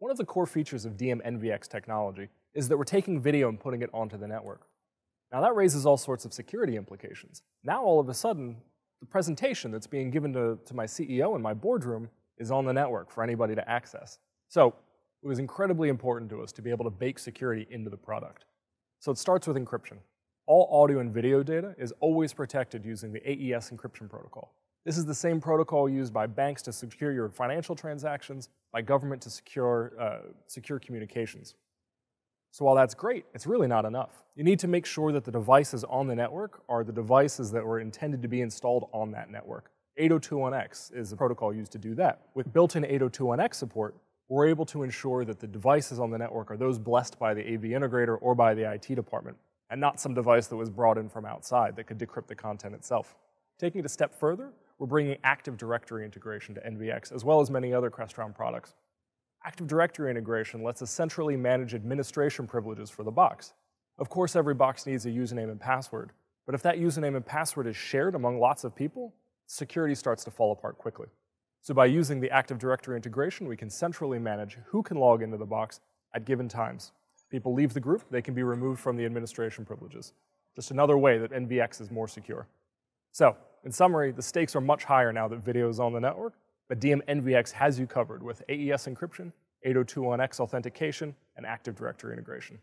One of the core features of DMNVX technology is that we're taking video and putting it onto the network. Now that raises all sorts of security implications. Now all of a sudden, the presentation that's being given to, to my CEO in my boardroom is on the network for anybody to access. So it was incredibly important to us to be able to bake security into the product. So it starts with encryption. All audio and video data is always protected using the AES encryption protocol. This is the same protocol used by banks to secure your financial transactions, by government to secure, uh, secure communications. So while that's great, it's really not enough. You need to make sure that the devices on the network are the devices that were intended to be installed on that network. 802.1x is the protocol used to do that. With built-in 802.1x support, we're able to ensure that the devices on the network are those blessed by the AV integrator or by the IT department, and not some device that was brought in from outside that could decrypt the content itself. Taking it a step further, we're bringing Active Directory integration to NVX, as well as many other Crestron products. Active Directory integration lets us centrally manage administration privileges for the box. Of course, every box needs a username and password, but if that username and password is shared among lots of people, security starts to fall apart quickly. So by using the Active Directory integration, we can centrally manage who can log into the box at given times. People leave the group, they can be removed from the administration privileges. Just another way that NVX is more secure. So, in summary, the stakes are much higher now that video is on the network, but DMNVX has you covered with AES encryption, 802.1x authentication, and Active Directory integration.